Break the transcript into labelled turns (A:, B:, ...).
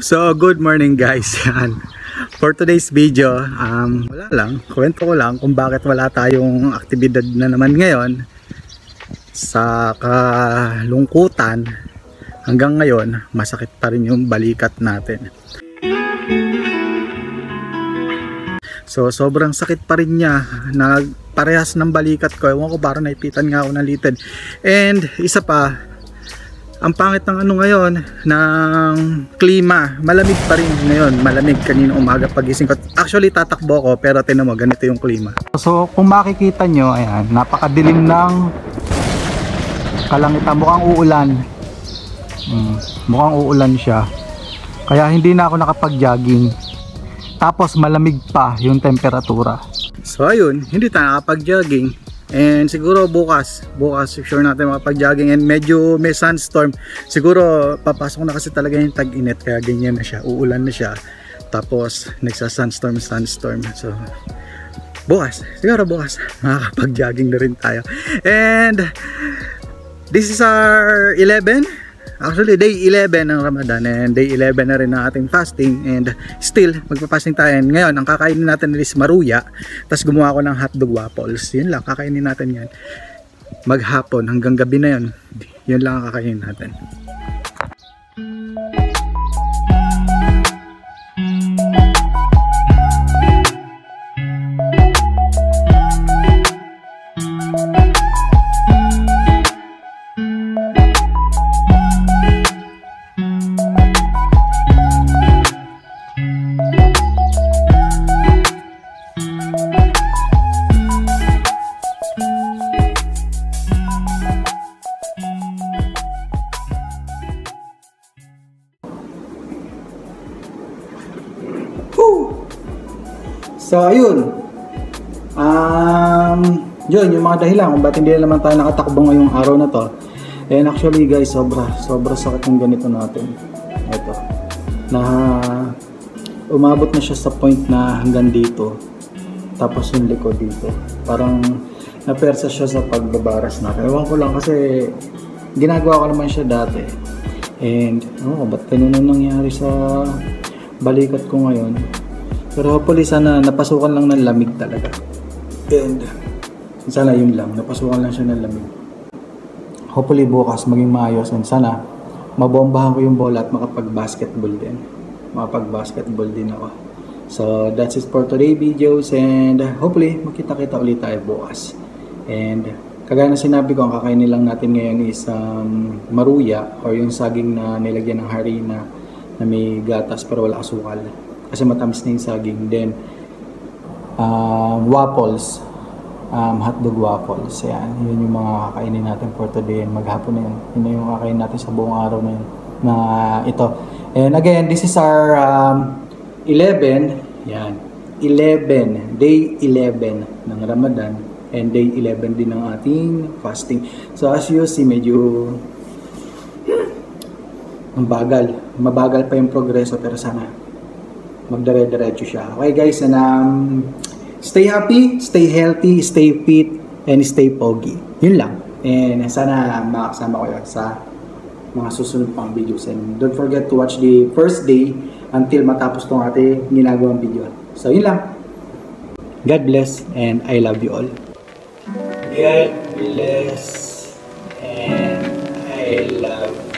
A: So, good morning guys. For today's video, um, wala lang, kwento ko lang kung bakit wala tayong aktibidad na naman ngayon sa kalungkutan. Hanggang ngayon masakit pa rin yung balikat natin. So sobrang sakit pa rin niya. Nagparehas ng balikat ko. Ewan ko parang naipitan nga ako ng litid. And isa pa ang pangit ng ano ngayon ng klima malamig pa rin ngayon. Malamig kanina umaga pagising ko. Actually tatakbo ko pero tinan mo ganito yung klima. So kung makikita nyo ayan napakadilim ng kalangitan. Mukhang uulan. Hmm, mukhang uulan siya. Kaya hindi na ako nakapag jogging tapos malamig pa yung temperatura. So ayun hindi tayo nakapag jogging And siguro bukas, bukas sure natin makapag-jogging and medyo may sunstorm. Siguro papasok na kasi talaga yung tag-init kaya ganyan na siya, uulan na siya. Tapos nagsa-sunstorm, sunstorm. So bukas, siguro bukas makakapag-jogging na rin tayo. And this is our 11 Actually, day 11 ng Ramadan and day 11 na rin ng ating fasting and still, magpapasting tayo. Ngayon, ang kakainin natin is maruya. Tapos gumawa ako ng hotdog waffles. Yun lang, kakainin natin yan. Maghapon, hanggang gabi na yun. Yun lang ang kakainin natin. So, ayun. Um, yun, yung mga dahilan kung ba't hindi na naman tayo nakatakbo ngayong araw na to. And actually guys, sobra, sobra sakit yung ganito natin. Ito. Na umabot na siya sa point na hanggang dito. Tapos yung likod dito. Parang napersa siya sa pagbabaras natin. Ewan ko lang kasi ginagawa ko naman siya dati. And, oh, ba't ganun ang nangyari sa balikat ko ngayon? Pero hopefully sana napasukan lang ng lamig talaga. And sana yun lang, napasukan lang siya ng lamig. Hopefully bukas maging maayos and sana mabombahan ko yung bola at makapag-basketball din. Makapag-basketball din ako. So that's it for today videos and hopefully makita-kita ulit tayo bukas. And kagaya na sinabi ko, ang kakainin lang natin ngayon is um, maruya or yung saging na nilagyan ng harina na may gatas pero wala asukal kasi matamis na yung saging. Then, um, waffles, um, hotdog waffles. Yan, yun yung mga kakainin natin for today and maghapon na yun. Yun yung kakainin natin sa buong araw na yun na ito. And again, this is our um, 11, yan, 11, day 11 ng Ramadan and day 11 din ng ating fasting. So as you see, medyo ang bagal. Mabagal pa yung progreso pero sana magdire-diretso siya. Okay guys, and um, stay happy, stay healthy, stay fit, and stay pogi. Yun lang. And sana makasama ko yun sa mga susunod pang videos. And don't forget to watch the first day until matapos tong ating ginagawang video. So yun lang. God bless and I love you all. God bless and I love